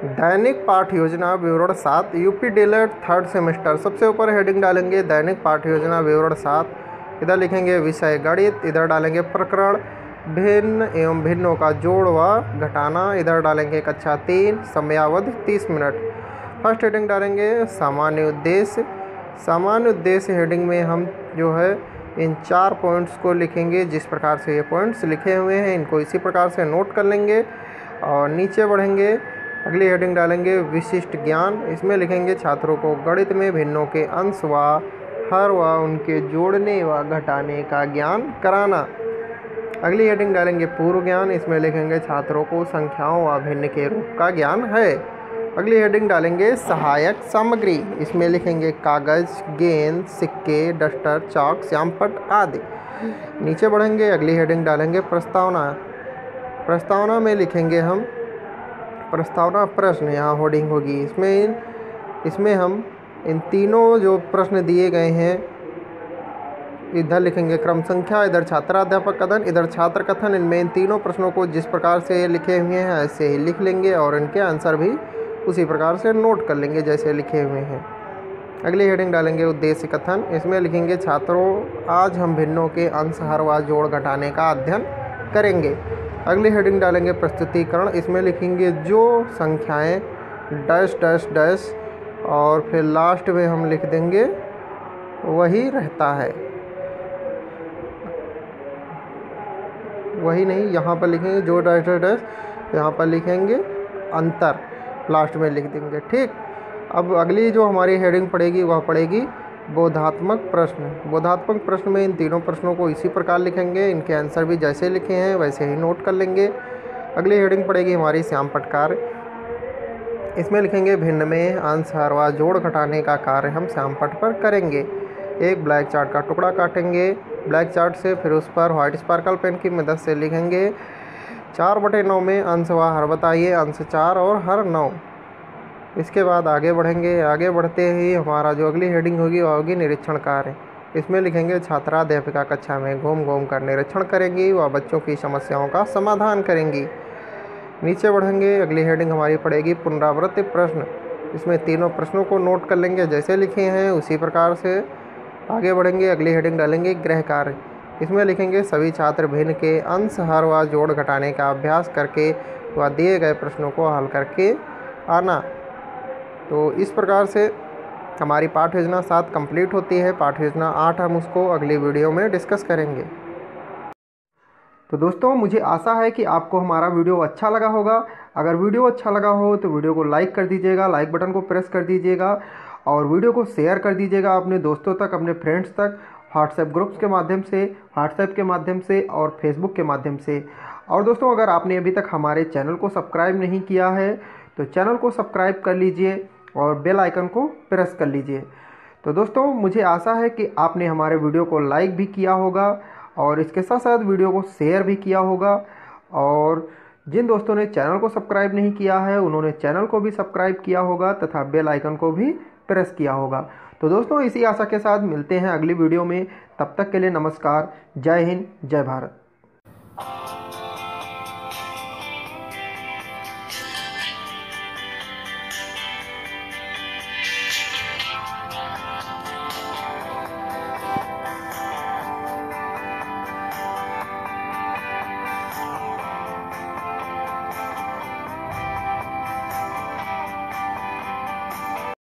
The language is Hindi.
दैनिक पाठ योजना विवरण सात, यूपी डीलेट थर्ड सेमेस्टर। सबसे ऊपर हेडिंग डालेंगे, दैनिक पाठ योजना विवरण सात। इधर लिखेंगे विषय गणित, इधर डालेंगे प्रकरण, भिन्न एवं भिन्नों का जोड़ व घटाना। इधर डालेंगे कक्षा तीन, समयावधि तीस मिनट। फ़र्स्ट हेडिंग डालेंगे सामान्य उद्देश्य। सामान्य उद्देश्य हेडिंग में हम जो है, इन चार पॉइंट्स को लिखेंगे, जिस प्रकार से ये पॉइंट्स लिखे हुए हैं, इनको इसी प्रकार से नोट कर लेंगे और नीचे बढ़ेंगे। अगली हेडिंग डालेंगे विशिष्ट ज्ञान। इसमें लिखेंगे, छात्रों को गणित में भिन्नों के अंश व हर व उनके जोड़ने व घटाने का ज्ञान कराना। अगली हेडिंग डालेंगे पूर्व ज्ञान। इसमें लिखेंगे, छात्रों को संख्याओं व भिन्न के रूप का ज्ञान है। अगली हेडिंग डालेंगे, सहायक सामग्री। इसमें लिखेंगे, कागज़, गेंद, सिक्के, डस्टर, चौक, श्यामपट आदि। नीचे बढ़ेंगे, अगली हेडिंग डालेंगे, प्रस्तावना। प्रस्तावना में लिखेंगे हम प्रस्तावना प्रश्न यहाँ होर्डिंग होगी। इसमें इसमें हम इन तीनों जो प्रश्न दिए गए हैं, इधर लिखेंगे क्रम संख्या, इधर छात्राध्यापक कथन, इधर छात्र कथन। इनमें इन तीनों प्रश्नों को जिस प्रकार से लिखे हुए हैं, ऐसे ही लिख लेंगे और इनके आंसर भी उसी प्रकार से नोट कर लेंगे जैसे लिखे हुए हैं। अगली हेडिंग डालेंगे उद्देश्य कथन। इसमें लिखेंगे, छात्रों, आज हम भिन्नों के अंश हर व जोड़ घटाने का अध्ययन करेंगे। अगली हेडिंग डालेंगे प्रस्तुतिकरण। इसमें लिखेंगे जो संख्याएँ डैश डैश डैश, और फिर लास्ट में हम लिख देंगे, वही रहता है। वही नहीं, यहाँ पर लिखेंगे जो डैश डैश डैश, यहाँ पर लिखेंगे अंतर। लास्ट में लिख देंगे, ठीक। अब अगली जो हमारी हेडिंग पड़ेगी, वह पड़ेगी बोधात्मक प्रश्न। बोधात्मक प्रश्न में इन तीनों प्रश्नों को इसी प्रकार लिखेंगे। इनके आंसर भी जैसे लिखे हैं, वैसे ही नोट कर लेंगे। अगली हेडिंग पड़ेगी हमारी श्याम पटकार। इसमें लिखेंगे, भिन्न में अंश व जोड़ घटाने का कार्य हम श्याम पट पर करेंगे। एक ब्लैक चार्ट का टुकड़ा काटेंगे। ब्लैक चार्ट से फिर उस पर व्हाइट स्पार्कल पेन की मदद से लिखेंगे। चार बटे नौ में अंश व हर बताइए। अंश चार और हर नौ। इसके बाद आगे बढ़ेंगे। आगे बढ़ते ही हमारा जो अगली हेडिंग होगी, वह होगी निरीक्षण कार्य। इसमें लिखेंगे छात्राध्यापिका कक्षा में घूम घूम कर निरीक्षण करेंगी व बच्चों की समस्याओं का समाधान करेंगी। नीचे बढ़ेंगे, अगली हेडिंग हमारी पड़ेगी पुनरावृत्ति प्रश्न। इसमें तीनों प्रश्नों को नोट कर लेंगे, जैसे लिखे हैं, उसी प्रकार से आगे बढ़ेंगे, अगली हेडिंग डालेंगे, गृह कार्य। इसमें लिखेंगे, सभी छात्र भिन्न के अंश हर व जोड़ घटाने का अभ्यास करके व दिए गए प्रश्नों को हल करके आना। तो इस प्रकार से हमारी पाठ योजना सात कंप्लीट होती है। पाठ योजना आठ हम उसको अगली वीडियो में डिस्कस करेंगे। तो दोस्तों, मुझे आशा है कि आपको हमारा वीडियो अच्छा लगा होगा। अगर वीडियो अच्छा लगा हो तो वीडियो को लाइक कर दीजिएगा, लाइक बटन को प्रेस कर दीजिएगा और वीडियो को शेयर कर दीजिएगा अपने दोस्तों तक, अपने फ्रेंड्स तक, व्हाट्सएप ग्रुप्स के माध्यम से, व्हाट्सएप के माध्यम से और फेसबुक के माध्यम से। और दोस्तों, अगर आपने अभी तक हमारे चैनल को सब्सक्राइब नहीं किया है तो चैनल को सब्सक्राइब कर लीजिए। और बेल आइकन को प्रेस कर लीजिए। तो दोस्तों, मुझे आशा है कि आपने हमारे वीडियो को लाइक भी किया होगा और इसके साथ साथ वीडियो को शेयर भी किया होगा। और जिन दोस्तों ने चैनल को सब्सक्राइब नहीं किया है, उन्होंने चैनल को भी सब्सक्राइब किया होगा तथा बेल आइकन को भी प्रेस किया होगा। तो दोस्तों, इसी आशा के साथ मिलते हैं अगली वीडियो में। तब तक के लिए नमस्कार। जय हिंद, जय भारत।